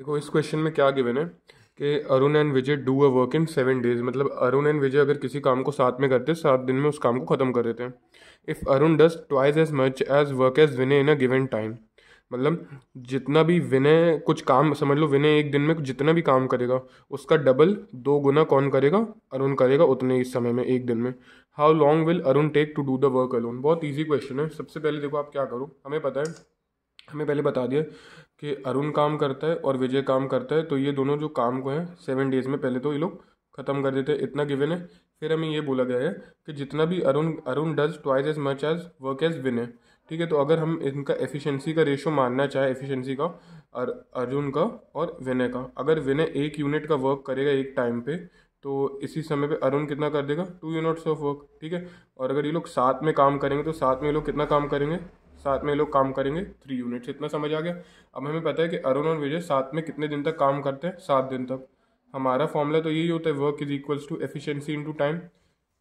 देखो, इस क्वेश्चन में क्या गिवन है कि Arun and Vijay do a work in seven days मतलब अरुण एंड विजय अगर किसी काम को साथ में करते हैं सात दिन में उस काम को ख़त्म कर देते हैं। If Arun does twice as much as work as Vinay in a given time मतलब जितना भी विनय कुछ काम, समझ लो विनय एक दिन में जितना भी काम करेगा, उसका डबल दो गुना कौन करेगा? अरुण करेगा उतने ही समय में, एक दिन में। How long will Arun take to do the work alone बहुत ईजी क्वेश्चन है। सबसे पहले देखो आप क्या करो, हमें पता है हमें पहले बता दिया कि अरुण काम करता है और विजय काम करता है तो ये दोनों जो काम को हैं सेवन डेज़ में पहले तो ये लोग ख़त्म कर देते हैं, इतना गिवन है। फिर हमें ये बोला गया है कि जितना भी Arun Arun does twice as much as work as Vinay ठीक है? तो अगर हम इनका एफिशिएंसी का रेशो मानना चाहे एफिशिएंसी का और अर्जुन का और विनय का, अगर विनय एक यूनिट का वर्क करेगा एक टाइम पे तो इसी समय पे अरुण कितना कर देगा? टू यूनिट्स ऑफ़ वर्क ठीक है? और अगर ये लोग साथ में काम करेंगे तो साथ में ये लोग कितना काम करेंगे? साथ में लोग काम करेंगे। थ्री यूनिट्स इतना समझ आ गया। अब हमें पता है कि अरुण और विजय साथ में कितने दिन तक काम करते हैं? सात दिन तक। हमारा फॉर्मूला तो यही होता है work is equals to efficiency into time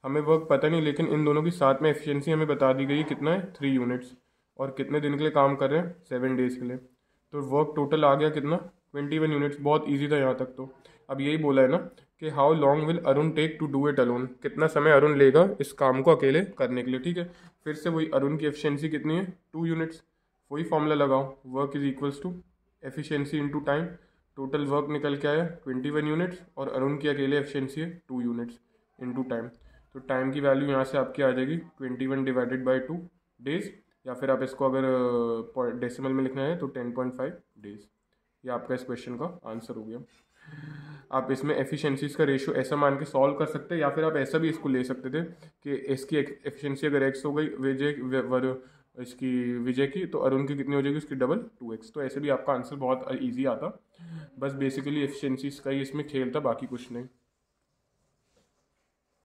हमें वर्क पता नहीं, लेकिन इन दोनों की साथ में एफिशिएंसी हमें बता दी गई है कितना है? थ्री यूनिट्स और कितने दिन के लिए काम कर रहे हैं? सेवन डेज़ के लिए। तो वर्क टोटल आ गया कितना? ट्वेंटी वन यूनिट्स बहुत ईजी था यहाँ तक तो। अब यही बोला है ना कि how long will Arun take to do it alone कितना समय अरुण लेगा इस काम को अकेले करने के लिए, ठीक है? फिर से वही अरुण की एफिशिएंसी कितनी है? टू यूनिट्स वही फॉर्मूला लगाओ। Work is equals to efficiency into time total work निकल के आया ट्वेंटी वन यूनिट्स और अरुण की अकेले एफिशिएंसी है टू यूनिट्स इनटू टाइम तो टाइम की वैल्यू यहाँ से आपकी आ जाएगी twenty one divided by two days या फिर आप इसको अगर डेसिमल में लिखना है तो टेन पॉइंट फाइव डेज़ ये आपका इस क्वेश्चन का आंसर हो गया। आप इसमें एफिशिएंसीज का रेशियो ऐसा मान के सॉल्व कर सकते हैं या फिर आप ऐसा भी इसको ले सकते थे कि इसकी एफिशिएंसी अगर एक्स हो गई, विजय इसकी विजय की तो अरुण की कितनी हो जाएगी? उसकी डबल टू एक्स तो ऐसे भी आपका आंसर बहुत ईजी आता। बस बेसिकली एफिशिएंसीज का ही इसमें खेल था, बाकी कुछ नहीं।